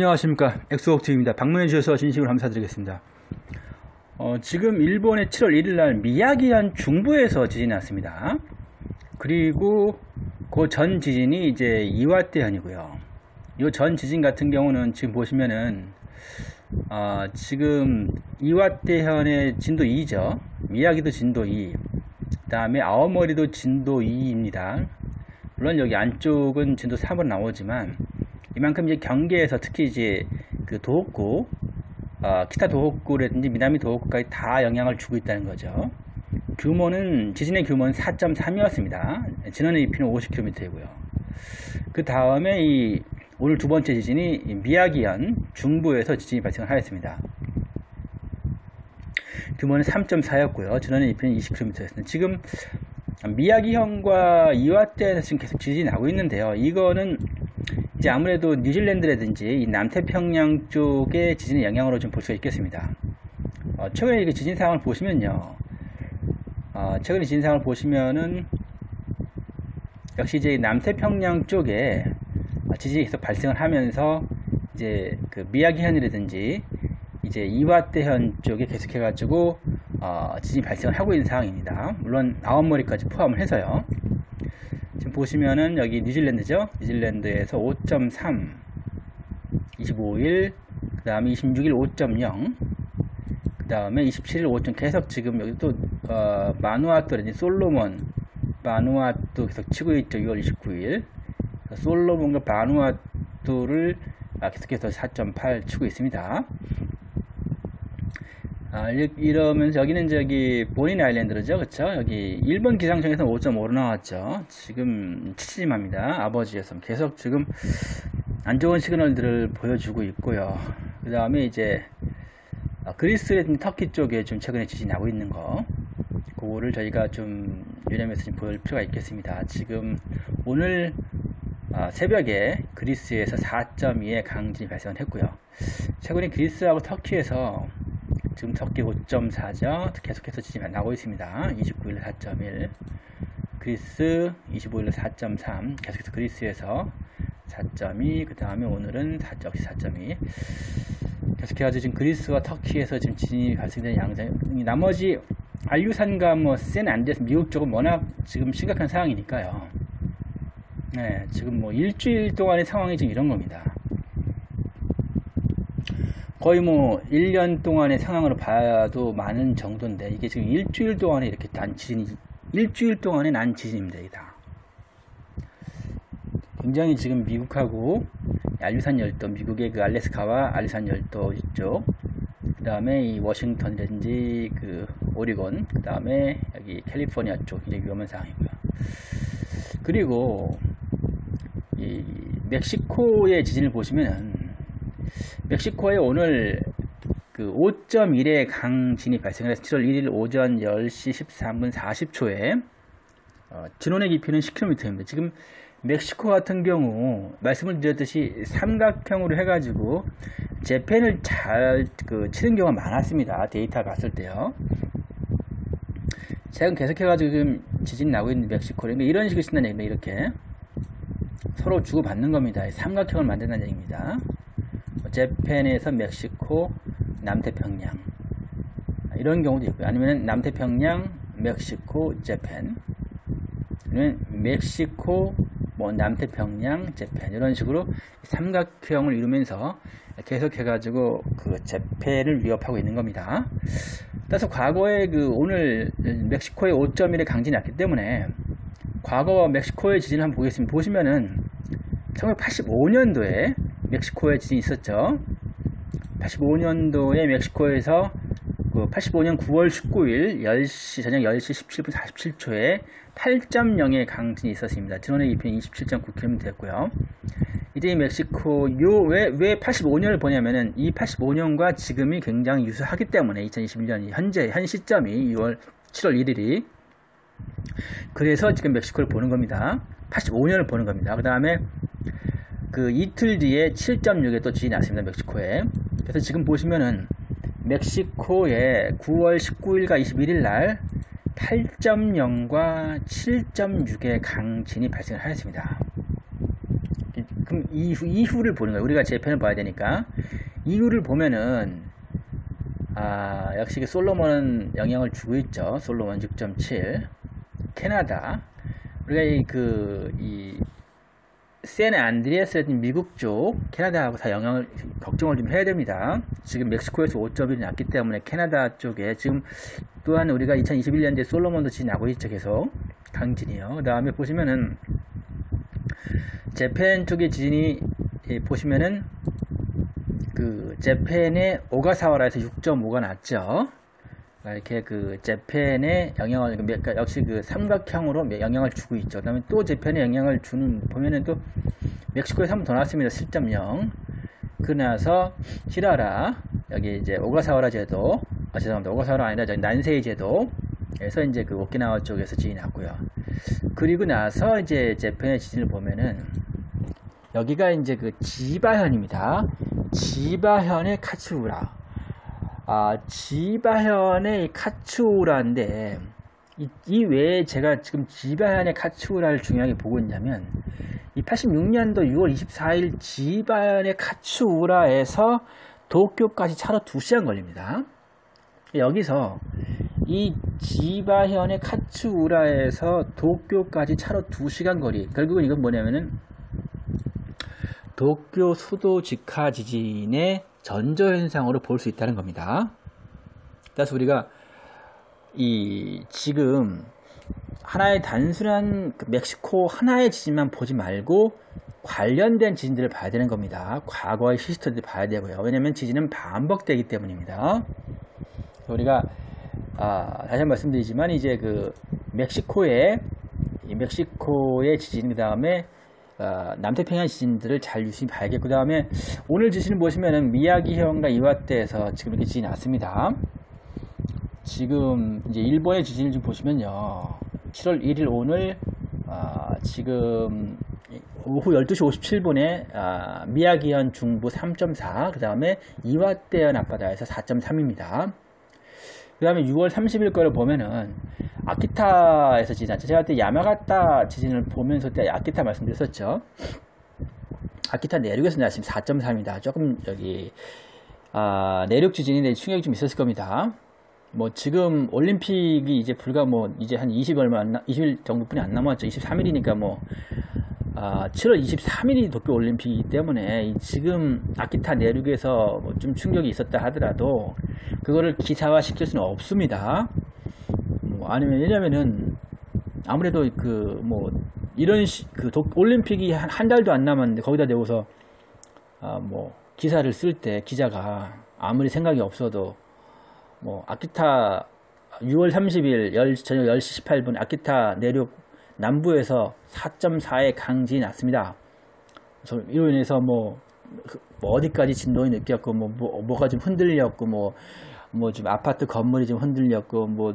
안녕하십니까. 엑소옥트입니다. 방문해 주셔서 진심으로 감사드리겠습니다. 어, 지금 일본의 7월 1일날 미야기현 중부에서 지진이 났습니다. 그리고 그 전 지진이 이제 이와대현이고요. 이 전 지진 같은 경우는 지금 보시면은 어, 지금 이와대현의 진도 2죠. 미야기도 진도 2그 다음에 아오머리도 진도 2입니다. 물론 여기 안쪽은 진도 3으로 나오지만 이만큼 이제 경계에서 특히 이제 그 도호쿠, 어, 키타 도호쿠라든지 미나미 도호쿠까지 다 영향을 주고 있다는 거죠. 규모는 지진의 규모는 4.3이었습니다. 진원의 깊이는 50km이고요. 그 다음에 이 오늘 두 번째 지진이 미야기현 중부에서 지진이 발생을 하였습니다. 규모는 3.4였고요. 진원의 깊이는 20km였습니다. 지금 미야기현과 이와떼에서 지금 계속 지진이 나고 있는데요. 이거는 이제 아무래도 뉴질랜드라든지 이 남태평양 쪽의 지진의 영향으로 좀 볼 수가 있겠습니다. 어, 최근에 이 지진 상황을 보시면요. 어, 최근에 지진 상황을 보시면은 역시 이제 남태평양 쪽에 지진이 계속 발생을 하면서 이제 그 미야기현이라든지 이제 이와떼현 쪽에 계속해가지고 어, 지진이 발생을 하고 있는 상황입니다. 물론 아홉머리까지 포함을 해서요. 보시면은 여기 뉴질랜드죠. 뉴질랜드에서 5.3 25일 그 다음에 26일 5.0 그 다음에 27일 5. 계속 지금 여기 또 어, 마누아투라든지 솔로몬 마누아투 계속 치고 있죠. 6월 29일 솔로몬과 바누아투를 아, 계속해서 4.8 치고 있습니다. 아, 이러면서 여기는 저기 보닌 아일랜드죠? 그쵸? 여기 일본 기상청에서 5.5로 나왔죠. 지금 치침합니다. 아버지에서 계속 지금 안 좋은 시그널들을 보여주고 있고요. 그 다음에 이제 아, 그리스라든지 터키 쪽에 좀 최근에 지진이 나고 있는 거. 그거를 저희가 좀 유념해서 좀 보일 필요가 있겠습니다. 지금 오늘 아, 새벽에 그리스에서 4.2의 강진이 발생했고요. 최근에 그리스하고 터키에서 지금 적기 5.4죠. 계속해서 지진이 나고 있습니다. 29일 4.1 그리스 25일 4.3 계속해서 그리스에서 4.2 그 다음에 오늘은 4, 역시 4.2 계속해서 지금 그리스와 터키에서 지금 지진이 발생된 양상 나머지 알류산과 뭐 샌안데스 미국 쪽은 워낙 지금 심각한 상황이니까요. 네, 지금 뭐 일주일 동안의 상황이 지금 이런 겁니다. 거의 뭐 1년 동안의 상황으로 봐도 많은 정도인데 이게 지금 일주일 동안에 이렇게 난 지진이 일주일 동안에 난 지진입니다. 이게 다. 굉장히 지금 미국하고 알류산 열도 미국의 그 알래스카와 알류산 열도 이쪽 그 다음에 이 워싱턴이라든지 그 오리곤 그 다음에 여기 캘리포니아 쪽 굉장히 위험한 상황이고요. 그리고 이 멕시코의 지진을 보시면 멕시코에 오늘 그 5.1의 강진이 발생을 해서 7월 1일 오전 10시 13분 40초에 어, 진원의 깊이는 10km입니다. 지금 멕시코 같은 경우 말씀을 드렸듯이 삼각형으로 해가지고 재팬을 잘 그 치는 경우가 많았습니다. 데이터 봤을 때요. 최근 계속해가지고 지금 지진 나고 있는 멕시코를 그러니까 이런 식으로 쓴다는 얘기입니다. 이렇게 서로 주고받는 겁니다. 삼각형을 만든다는 얘기입니다. 재팬에서 멕시코, 남태평양 이런 경우도 있고요. 아니면 남태평양, 멕시코, 재팬 아니면 멕시코, 뭐 남태평양, 재팬 이런 식으로 삼각형을 이루면서 계속해가지고 그 재팬을 위협하고 있는 겁니다. 따라서 과거에 그 오늘 멕시코의 5.1의 강진이 났기 때문에 과거 멕시코의 지진을 한번 보겠습니다. 보시면은 1985년도에 멕시코에 지진이 있었죠. 85년도에 멕시코에서 그 85년 9월 19일 10시 저녁 10시 17분 47초에 8.0의 강진이 있었습니다. 진원의 깊이는 27.9km였고요. 이제 멕시코 요왜왜 왜 85년을 보냐면은 이 85년과 지금이 굉장히 유사하기 때문에 2021년 현재 현 시점이 6월 7월 1일이 그래서 지금 멕시코를 보는 겁니다. 85년을 보는 겁니다. 그 다음에 그 이틀 뒤에 7.6에 또 지진이 났습니다. 멕시코에. 그래서 지금 보시면은 멕시코에 9월 19일과 21일 날 8.0과 7.6의 강진이 발생을 하였습니다. 그럼 이후, 이후를 보는 거예요. 우리가 재편을 봐야 되니까. 이후를 보면은, 아, 역시 그 솔로몬은 영향을 주고 있죠. 솔로몬 6.7. 캐나다. 우리가 이 그, 이, 샌 안드레아스라든 미국 쪽, 캐나다하고 다 영향을, 걱정을 좀 해야 됩니다. 지금 멕시코에서 5.1이 났기 때문에 캐나다 쪽에 지금 또한 우리가 2021년도에 솔로몬도 지나고 있죠. 계속. 강진이요. 그 다음에 보시면은, 재팬 쪽의 지진이 예, 보시면은 그 재팬의 오가사와라에서 6.5가 났죠. 이렇게 그 재팬의 영향을 그러니까 역시 그 삼각형으로 영향을 주고 있죠. 그다음에 또 재팬의 영향을 주는 보면은 또 멕시코에서 한 번더 났습니다. 7.0. 그 나서 히라라 여기 이제 오가사와라 제도 아 죄송합니다. 오가사와라 아니라 저기 난세이 제도 에서 이제 그 오키나와 쪽에서 지진이 났고요. 그리고 나서 이제 재팬의 지진을 보면은 여기가 이제 그 지바현입니다. 지바현의 카츠우라. 아, 지바현의 카츠우라인데, 이, 이, 외에 제가 지금 지바현의 카츠우라를 중요하게 보고 있냐면, 이 86년도 6월 24일 지바현의 카츠우라에서 도쿄까지 차로 2시간 걸립니다. 여기서 이 지바현의 카츠우라에서 도쿄까지 차로 2시간 거리. 결국은 이건 뭐냐면은 도쿄 수도 직하 지진의 전조현상으로 볼 수 있다는 겁니다. 그래서 우리가 이 지금 하나의 단순한 그 멕시코 하나의 지진만 보지 말고 관련된 지진들을 봐야 되는 겁니다. 과거의 히스토리를 봐야 되고요. 왜냐하면 지진은 반복되기 때문입니다. 우리가 아, 다시 한 번 말씀드리지만 이제 그 멕시코의 멕시코의 지진 그 다음에 어, 남태평양 지진들을 잘 유심히 봐야겠고 그 다음에 오늘 지진을 보시면은 미야기현과 이와떼에서 지금 이렇게 지진이 났습니다. 지금 이제 일본의 지진을 좀 보시면요. 7월 1일 오늘 어, 지금 오후 12시 57분에 어, 미야기현 중부 3.4, 그 다음에 이와떼현 앞바다에서 4.3입니다. 그 다음에 6월 30일 거를 보면은 아키타에서 지진했죠. 제가 그때 야마가타 지진을 보면서 때 아키타 말씀드렸었죠. 아키타 내륙에서 지금 4.3입니다. 조금 여기 아, 내륙 지진인데 충격이 좀 있었을 겁니다. 뭐 지금 올림픽이 이제 불과 뭐 이제 한 20 얼마 안 20일 정도뿐이 안 남았죠. 23일이니까 뭐 아, 7월 23일이 도쿄 올림픽이기 때문에 지금 아키타 내륙에서 뭐 좀 충격이 있었다 하더라도 그거를 기사화 시킬 수는 없습니다. 뭐 아니면 왜냐면은 아무래도 그 뭐 이런 시, 그 도, 올림픽이 한, 한, 달도 안 남았는데 거기다 대고서 아, 뭐 기사를 쓸 때 기자가 아무리 생각이 없어도 뭐 아키타 6월 30일 10, 저녁 10시 18분 아키타 내륙 남부에서 4.4의 강진이 났습니다. 이로 인해서 뭐, 뭐 어디까지 진동이 느꼈고 뭐, 뭐 뭐 가 좀 흔들렸고 뭐 뭐 좀 아파트 건물이 좀 흔들렸고 뭐,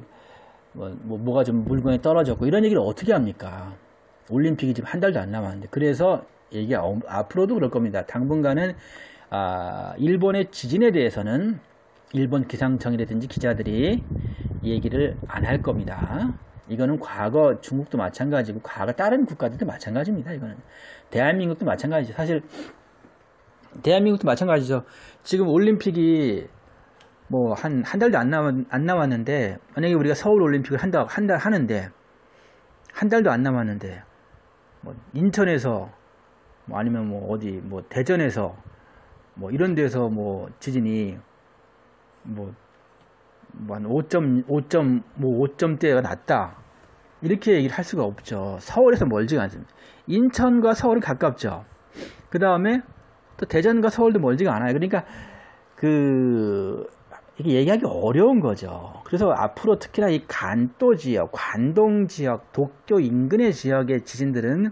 뭐, 뭐 뭐가 좀 물건이 떨어졌고 이런 얘기를 어떻게 합니까? 올림픽이 지금 한 달도 안 남았는데 그래서 얘기가 앞으로도 그럴 겁니다. 당분간은 아, 일본의 지진에 대해서는 일본 기상청이라든지 기자들이 얘기를 안 할 겁니다. 이거는 과거 중국도 마찬가지고 과거 다른 국가들도 마찬가지입니다. 이거는 대한민국도 마찬가지죠. 사실 대한민국도 마찬가지죠. 지금 올림픽이 뭐 한 한 달도 안 남았 안 남았는데 만약에 우리가 서울 올림픽을 한다 한달 하는데 한 달도 안 남았는데 뭐 인천에서 뭐 아니면 뭐 어디 뭐 대전에서 뭐 이런 데서 뭐 지진이 뭐 뭐한 5점, 5점, 뭐 5점대가 낮다. 이렇게 얘기를 할 수가 없죠. 서울에서 멀지가 않습니다. 인천과 서울은 가깝죠. 그 다음에 또 대전과 서울도 멀지가 않아요. 그러니까 그 이게 얘기하기 어려운 거죠. 그래서 앞으로 특히나 이 간도 지역, 관동 지역, 도쿄 인근의 지역의 지진들은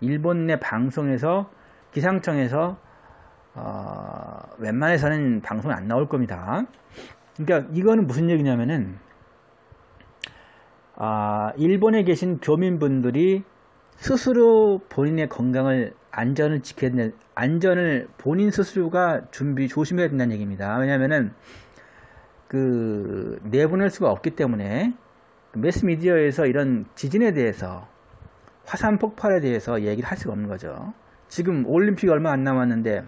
일본 내 방송에서 기상청에서 어, 웬만해서는 방송에 안 나올 겁니다. 그러니까 이거는 무슨 얘기냐면은 아, 일본에 계신 교민분들이 스스로 본인의 건강을 안전을 지켜야 된다, 안전을 본인 스스로가 준비 조심해야 된다는 얘기입니다. 왜냐하면은 그 내보낼 수가 없기 때문에 매스 미디어에서 이런 지진에 대해서 화산 폭발에 대해서 얘기를 할 수가 없는 거죠. 지금 올림픽 얼마 안 남았는데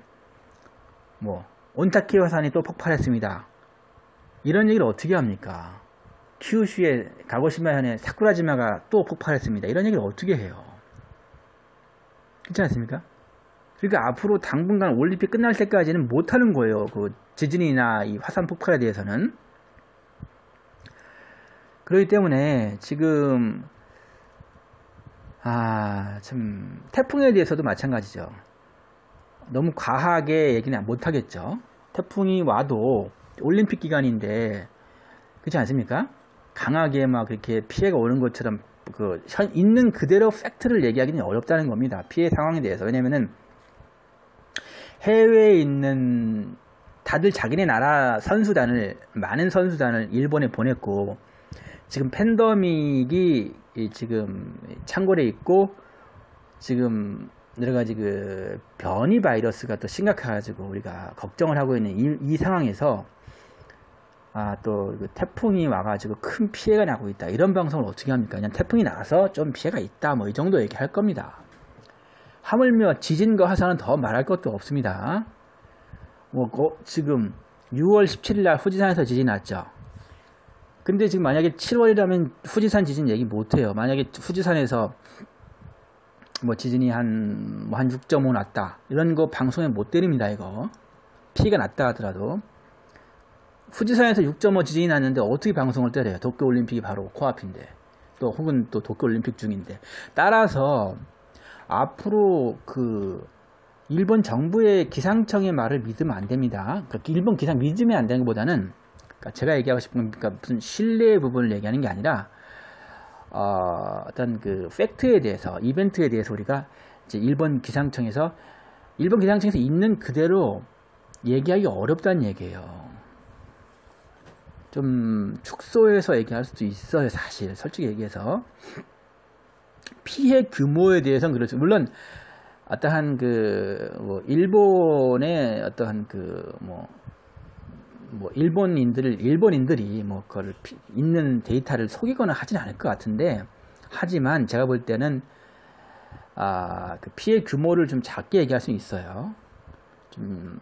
뭐 온타키 화산이 또 폭발했습니다. 이런 얘기를 어떻게 합니까? 큐슈의 가고시마현의 사쿠라지마가 또 폭발했습니다. 이런 얘기를 어떻게 해요? 그렇지 않습니까? 그러니까 앞으로 당분간 올림픽 끝날 때까지는 못하는 거예요. 그 지진이나 이 화산 폭발에 대해서는. 그렇기 때문에 지금 아 참 태풍에 대해서도 마찬가지죠. 너무 과하게 얘기는 못하겠죠. 태풍이 와도 올림픽 기간인데 그렇지 않습니까? 강하게 막 그렇게 피해가 오는 것처럼 그 있는 그대로 팩트를 얘기하기는 어렵다는 겁니다. 피해 상황에 대해서 왜냐면은 해외에 있는 다들 자기네 나라 선수단을 많은 선수단을 일본에 보냈고 지금 팬더믹이 지금 창궐에 있고 지금 여러 가지 그 변이 바이러스가 또 심각해가지고 우리가 걱정을 하고 있는 이, 이 상황에서 아또 그 태풍이 와가지고 큰 피해가 나고 있다 이런 방송을 어떻게 합니까? 그냥 태풍이 나서 좀 피해가 있다 뭐 이 정도 얘기할 겁니다. 하물며 지진과 화산은 더 말할 것도 없습니다. 뭐 어, 지금 6월 17일 날 후지산에서 지진 났죠. 근데 지금 만약에 7월이라면 후지산 지진 얘기 못해요. 만약에 후지산에서 뭐 지진이 한, 뭐 한 6.5 났다. 이런 거 방송에 못 때립니다, 이거. 피해가 났다 하더라도. 후지산에서 6.5 지진이 났는데 어떻게 방송을 때려요? 도쿄올림픽이 바로 코앞인데. 또 혹은 또 도쿄올림픽 중인데. 따라서 앞으로 그 일본 정부의 기상청의 말을 믿으면 안 됩니다. 그러니까 일본 기상 믿으면 안 되는 것보다는 그러니까 제가 얘기하고 싶은 건 그러니까 무슨 신뢰 부분을 얘기하는 게 아니라 어, 어떤 그 팩트에 대해서 이벤트에 대해서 우리가 이제 일본 기상청에서 일본 기상청에서 있는 그대로 얘기하기 어렵다는 얘기예요. 좀 축소해서 얘기할 수도 있어요, 사실. 솔직히 얘기해서. 피해 규모에 대해서는 그렇죠. 물론, 어떠한 그, 뭐, 일본의 어떠한 그, 뭐, 뭐 일본인들 일본인들이 뭐 그걸 피, 있는 데이터를 속이거나 하진 않을 것 같은데 하지만 제가 볼 때는 아, 그 피해 규모를 좀 작게 얘기할 수 있어요. 좀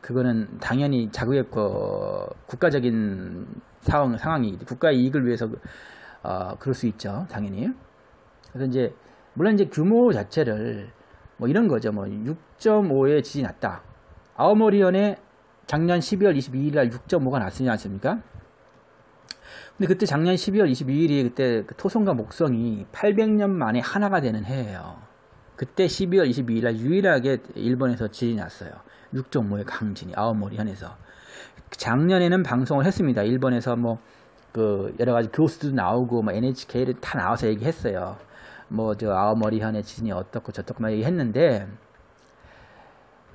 그거는 당연히 자국의 거 국가적인 상황 상황이 국가 이익을 위해서 어, 그럴 수 있죠, 당연히. 그래서 이제 물론 이제 규모 자체를 뭐 이런 거죠, 뭐 6.5에 지진 났다. 아오모리현에 작년 12월 22일 날 6.5가 났으지 않습니까? 근데 그때 작년 12월 22일이 그때 그 토성과 목성이 800년 만에 하나가 되는 해예요. 그때 12월 22일 날 유일하게 일본에서 지진이 났어요. 6.5의 강진이 아오모리 현에서. 작년에는 방송을 했습니다. 일본에서 뭐 그 여러 가지 교수도 나오고 뭐 NHK를 다 나와서 얘기했어요. 뭐 저 아오모리 현의 지진이 어떻고 저떻고 막 얘기했는데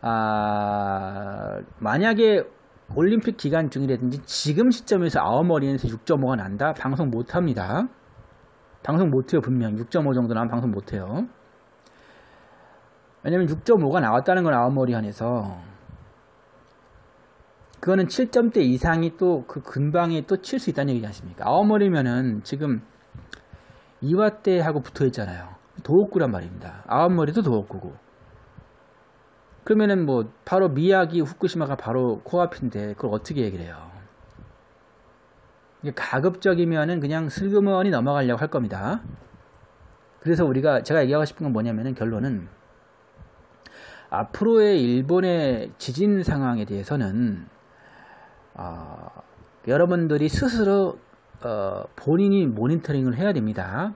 아, 만약에 올림픽 기간 중이라든지 지금 시점에서 아웃머리에서 6.5가 난다? 방송 못합니다. 방송 못해요, 분명. 6.5 정도 나면 방송 못해요. 왜냐면 6.5가 나왔다는 건 아웃머리 안에서 그거는 7점대 이상이 또 그 근방에 또 칠 수 있다는 얘기지 않습니까? 아웃머리면은 지금 이와떼하고 붙어 있잖아요. 도옥구란 말입니다. 아웃머리도 도옥구고. 그러면은 뭐 바로 미야기 후쿠시마가 바로 코앞인데 그걸 어떻게 얘기를 해요? 가급적이면은 그냥 슬그머니 넘어가려고 할 겁니다. 그래서 우리가 제가 얘기하고 싶은 건 뭐냐면은 결론은 앞으로의 일본의 지진 상황에 대해서는 어, 여러분들이 스스로 어, 본인이 모니터링을 해야 됩니다.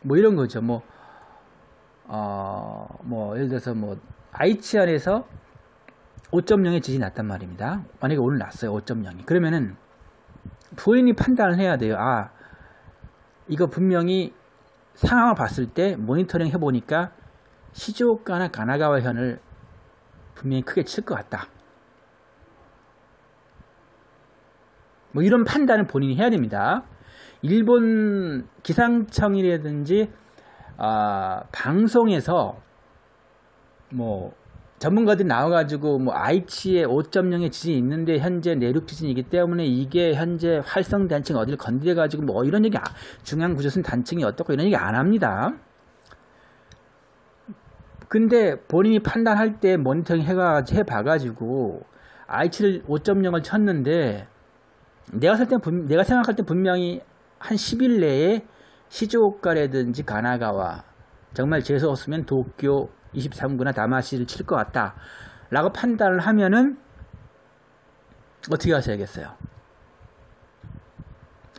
뭐 이런 거죠. 뭐, 어, 뭐 예를 들어서 뭐 아이치 안에서 5.0의 지진이 났단 말입니다. 만약에 오늘 났어요. 5.0이. 그러면은 부인이 판단을 해야 돼요. 아, 이거 분명히 상황을 봤을 때 모니터링 해보니까 시즈오카나 가나가와 현을 분명히 크게 칠 것 같다. 뭐 이런 판단을 본인이 해야 됩니다. 일본 기상청이라든지 아, 방송에서 뭐 전문가들이 나와가지고 뭐 아이치에 5.0의 지진이 있는데 현재 내륙 지진이기 때문에 이게 현재 활성 단층 어디를 건드려가지고 뭐 이런 얘기 아, 중앙 구조선 단층이 어떻고 이런 얘기 안 합니다. 근데 본인이 판단할 때 모니터링 해가, 해봐가지고 IH를 5.0을 쳤는데 내가 살 때, 내가 생각할 때 분명히 한 10일 내에 시즈오카라든지 가나가와 정말 재수 없으면 도쿄 23구나 다마시를 칠 것 같다. 라고 판단을 하면은 어떻게 하셔야겠어요?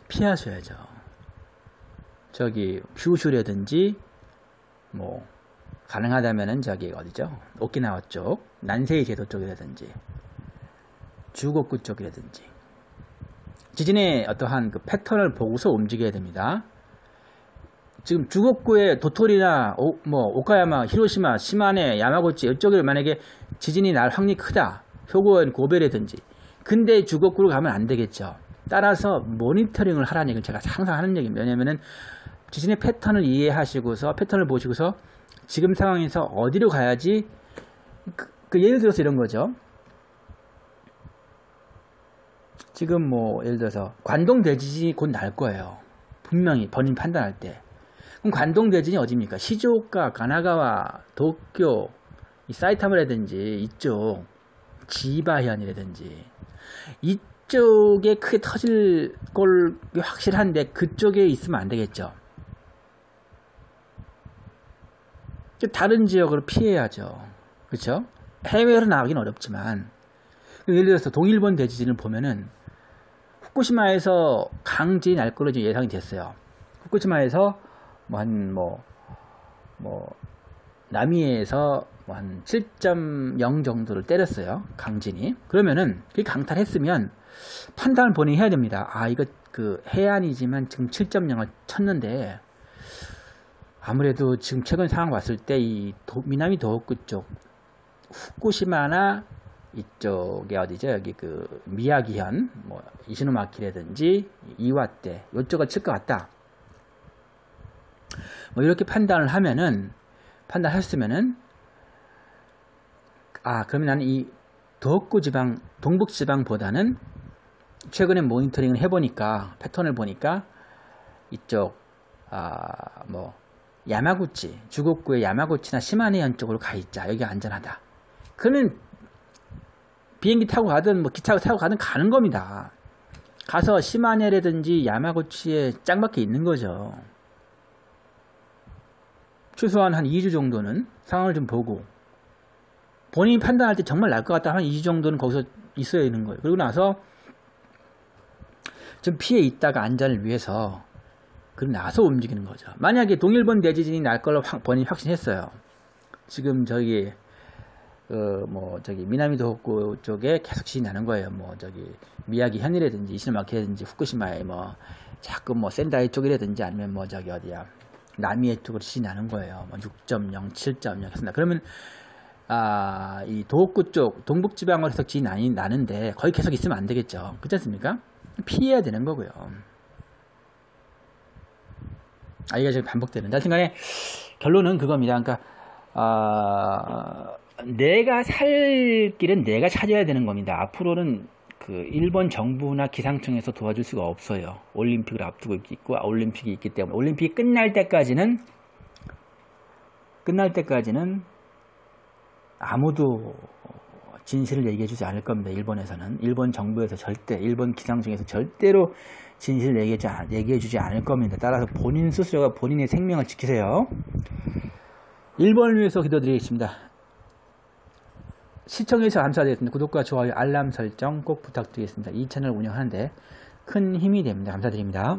피하셔야죠. 저기 퓨슈라든지 뭐 가능하다면은 저기 어디죠? 오키나와 쪽 난세이 제도 쪽이라든지 주곡구 쪽이라든지 지진의 어떠한 그 패턴을 보고서 움직여야 됩니다. 지금 주곡구의 도토리나 오, 뭐 오카야마, 히로시마, 시마네, 야마고치 이쪽에 만약에 지진이 날 확률이 크다. 효고엔 고베라든지. 근데 주곡구로 가면 안 되겠죠. 따라서 모니터링을 하라는 얘기를 제가 항상 하는 얘기입니다. 왜냐면은 지진의 패턴을 이해하시고서 패턴을 보시고서 지금 상황에서 어디로 가야지 그, 그 예를 들어서 이런 거죠. 지금 뭐 예를 들어서 관동 대지진이 곧 날 거예요. 분명히 본인 판단할 때. 그럼 관동 대지진이 어디입니까? 시즈오카, 가나가와, 도쿄, 사이타마라든지 이쪽 지바현이라든지 이쪽에 크게 터질 걸 확실한데 그쪽에 있으면 안 되겠죠. 다른 지역으로 피해야죠. 그렇죠? 해외로 나가긴 어렵지만 예를 들어서 동일본 대지진을 보면은 후쿠시마에서 강진이 날 걸로 예상이 됐어요. 후쿠시마에서 뭐한뭐뭐 남해에서 뭐 한 7.0 정도를 때렸어요. 강진이. 그러면은 그게 강탈했으면 판단을 본인이 해야 됩니다. 아 이거 그 해안이지만 지금 7.0을 쳤는데 아무래도 지금 최근 상황 봤을 때 이 미나미 도호쿠 쪽 후쿠시마나 이쪽에 어디죠? 여기 그 미야기현, 뭐 이시노마키라든지 이와떼 이쪽을 칠 것 같다. 뭐 이렇게 판단을 하면은 판단했으면은 아 그러면 나는 이 도호쿠 지방, 동북 지방보다는 최근에 모니터링을 해보니까 패턴을 보니까 이쪽 아뭐 야마구치, 주곡구의 야마구치나 시마네현 쪽으로 가 있자. 여기 안전하다. 그러면 비행기 타고 가든 뭐 기차 타고 가든 가는 겁니다. 가서 시마네라든지 야마구치에 짱박혀 있는 거죠. 최소한 한 2주 정도는 상황을 좀 보고 본인이 판단할 때 정말 날 것 같다 한 2주 정도는 거기서 있어야 되는 거예요. 그리고 나서 좀 피해 있다가 안전을 위해서 그럼 나서 움직이는 거죠. 만약에 동일본 대지진이 날 걸로 확, 본인이 확신했어요. 지금 저기 그뭐 저기 미나미 도호쿠 쪽에 계속 지진이 나는 거예요. 뭐 저기 미야기 현이라든지 이시노마키라든지 후쿠시마에 뭐 자꾸 뭐 센다이 쪽이라든지 아니면 뭐 저기 어디야 남이에 쪽으로 지진이 나는 거예요. 뭐 6.0, 7.0 했습니다. 그러면 아, 이 도호쿠 쪽 동북 지방으로 해서 지진이 나는데 거기 계속 있으면 안 되겠죠. 그렇지 않습니까? 피해야 되는 거고요. 아, 이게 지금 반복되는데. 하여튼간에 결론은 그겁니다. 그러니까, 아, 내가 살 길은 내가 찾아야 되는 겁니다. 앞으로는 그 일본 정부나 기상청에서 도와줄 수가 없어요. 올림픽을 앞두고 있고 올림픽이 있기 때문에 올림픽이 끝날 때까지는 끝날 때까지는 아무도 진실을 얘기해 주지 않을 겁니다. 일본에서는 일본 정부에서 절대 일본 기상청에서 절대로 진실을 얘기해 주지 않을 겁니다. 따라서 본인 스스로가 본인의 생명을 지키세요. 1번을 위해서 기도드리겠습니다. 시청해주셔서 감사드리겠습니다. 구독과 좋아요, 알람 설정 꼭 부탁드리겠습니다. 이 채널 운영하는데 큰 힘이 됩니다. 감사드립니다.